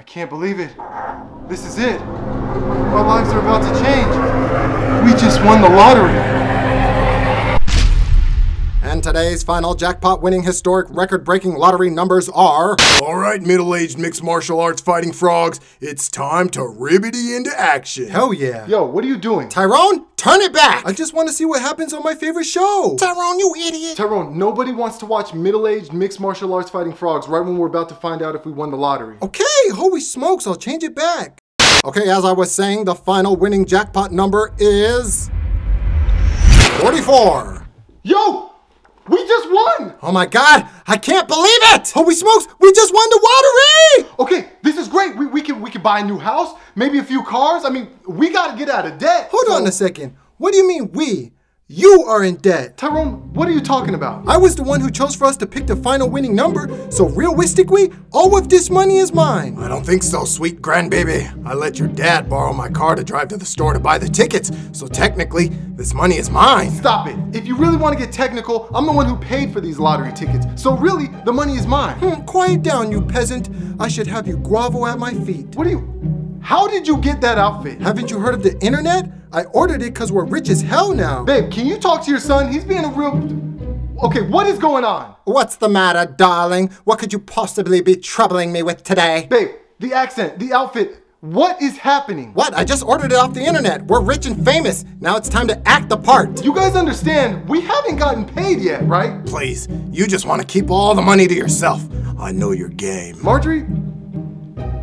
I can't believe it. This is it. Our lives are about to change. We just won the lottery. And today's final jackpot winning historic record breaking lottery numbers are. All right, middle aged mixed martial arts fighting frogs, it's time to ribbity into action. Hell yeah. Yo, what are you doing? Tyrone, turn it back! I just want to see what happens on my favorite show. Tyrone, you idiot! Tyrone, nobody wants to watch middle-aged mixed martial arts fighting frogs right when we're about to find out if we won the lottery. Okay, holy smokes, I'll change it back. Okay, as I was saying, the final winning jackpot number is. 44. Yo! We just won! Oh my god, I can't believe it! Holy smokes, we just won the lottery! Okay, this is great. We, we can we can buy a new house, maybe a few cars. I mean, we gotta get out of debt. Hold So- on a second. What do you mean we? You are in debt. Tyrone, what are you talking about? I was the one who chose for us to pick the final winning number, so realistically, all of this money is mine. I don't think so, sweet grandbaby. I let your dad borrow my car to drive to the store to buy the tickets, so technically, this money is mine. Stop it. If you really want to get technical, I'm the one who paid for these lottery tickets. So really, the money is mine. Hmm, quiet down, you peasant. I should have you grovel at my feet. What do you How did you get that outfit? Haven't you heard of the internet? I ordered it because we're rich as hell now. Babe, can you talk to your son? He's being a real Okay, what is going on? What's the matter, darling? What could you possibly be troubling me with today? Babe, the accent, the outfit, what is happening? What? I just ordered it off the internet. We're rich and famous. Now it's time to act the part. You guys understand, we haven't gotten paid yet, right? Please, you just want to keep all the money to yourself. I know your game. Marjorie,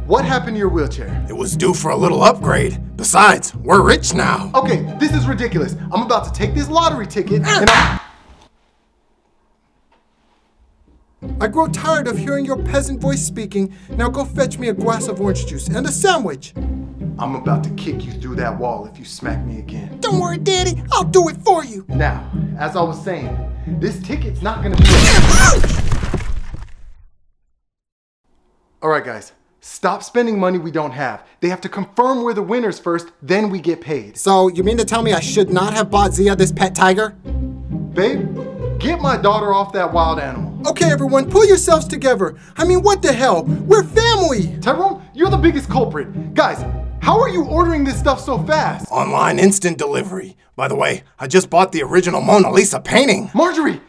what happened to your wheelchair? It was due for a little upgrade. Besides, we're rich now. Okay, this is ridiculous. I'm about to take this lottery ticket and I I grow tired of hearing your peasant voice speaking. Now go fetch me a glass of orange juice and a sandwich. I'm about to kick you through that wall if you smack me again. Don't worry, Daddy, I'll do it for you. Now, as I was saying, this ticket's not gonna be. All right, guys, stop spending money we don't have. They have to confirm we're the winners first, then we get paid. So, you mean to tell me I should not have bought Zia this pet tiger? Babe, get my daughter off that wild animal. Okay, everyone, pull yourselves together. I mean, what the hell? We're family! Tyrone, you're the biggest culprit. Guys, how are you ordering this stuff so fast? Online instant delivery. By the way, I just bought the original Mona Lisa painting. Marjorie,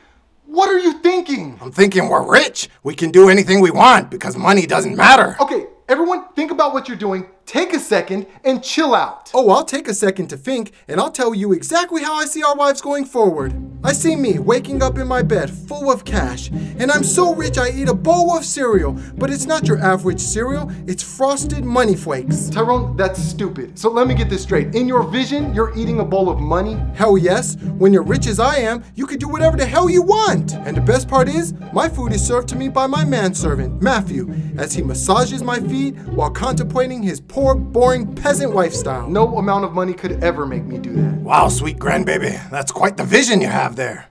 what are you thinking? I'm thinking we're rich. We can do anything we want because money doesn't matter. Okay, everyone, think about what you're doing. Take a second and chill out. Oh, I'll take a second to think, and I'll tell you exactly how I see our lives going forward. I see me waking up in my bed full of cash, and I'm so rich I eat a bowl of cereal, but it's not your average cereal, it's frosted money flakes. Tyrone, that's stupid. So let me get this straight. In your vision, you're eating a bowl of money? Hell yes, when you're rich as I am, you can do whatever the hell you want. And the best part is, my food is served to me by my manservant, Matthew, as he massages my feet while contemplating his poor, boring peasant lifestyle. No amount of money could ever make me do that. Wow, sweet grandbaby. That's quite the vision you have there.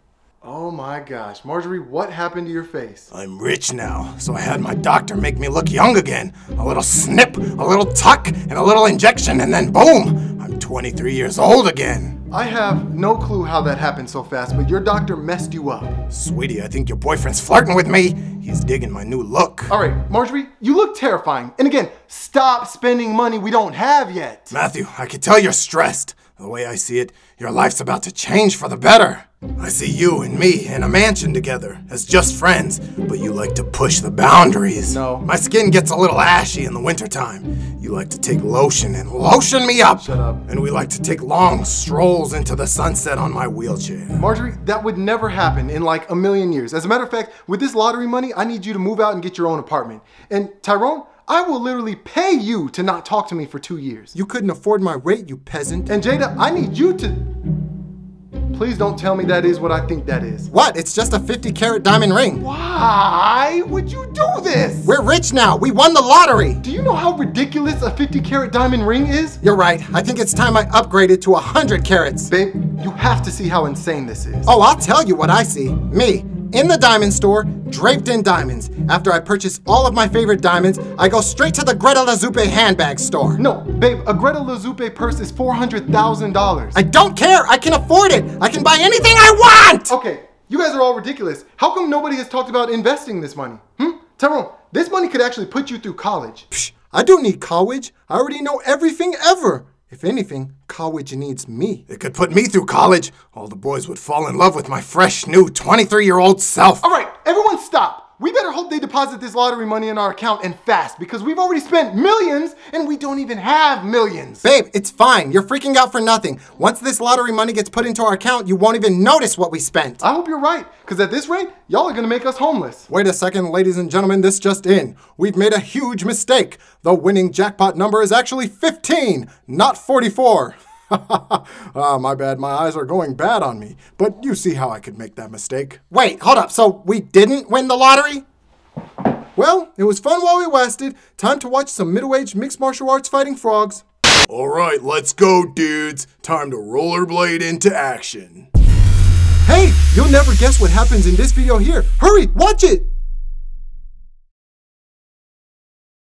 Oh my gosh. Marjorie, what happened to your face? I'm rich now, so I had my doctor make me look young again. A little snip, a little tuck, and a little injection, and then boom, I'm 23 years old again. I have no clue how that happened so fast, but your doctor messed you up. Sweetie, I think your boyfriend's flirting with me. He's digging my new look. All right, Marjorie, you look terrifying. And again, stop spending money we don't have yet. Matthew, I can tell you're stressed. The way I see it, your life's about to change for the better. I see you and me in a mansion together as just friends, but you like to push the boundaries. No. My skin gets a little ashy in the wintertime. You like to take lotion and lotion me up. Shut up. And we like to take long strolls into the sunset on my wheelchair. Marjorie, that would never happen in like a million years. As a matter of fact, with this lottery money, I need you to move out and get your own apartment. And Tyrone, I will literally pay you to not talk to me for two years. You couldn't afford my rate, you peasant. And Jada, I need you to. Please don't tell me that is what I think that is. What? It's just a 50 carat diamond ring. Why would you do this? We're rich now. We won the lottery. Do you know how ridiculous a 50 carat diamond ring is? You're right. I think it's time I upgraded to 100 carats. Babe, you have to see how insane this is. Oh, I'll tell you what I see. Me, in the diamond store, draped in diamonds. After I purchase all of my favorite diamonds, I go straight to the Greta Lazupe handbag store. No, babe, a Greta Lazupe purse is $400,000. I don't care. I can afford it. I can buy anything I want. Okay, you guys are all ridiculous. How come nobody has talked about investing this money? Hmm? Tyrone, this money could actually put you through college. Psh, I don't need college. I already know everything ever. If anything, college needs me. It could put me through college. All the boys would fall in love with my fresh, new 23 year old self. All right, everyone stop. We better hope they deposit this lottery money in our account and fast because we've already spent millions and we don't even have millions. Babe, it's fine. You're freaking out for nothing. Once this lottery money gets put into our account, you won't even notice what we spent. I hope you're right because at this rate, y'all are gonna make us homeless. Wait a second, ladies and gentlemen, this just in. We've made a huge mistake. The winning jackpot number is actually 15, not 44. ah, my bad. My eyes are going bad on me. But you see how I could make that mistake. Wait, hold up. So we didn't win the lottery? Well, it was fun while we lasted. Time to watch some middle-aged mixed martial arts fighting frogs. All right, let's go, dudes. Time to rollerblade into action. Hey, you'll never guess what happens in this video here. Hurry, watch it!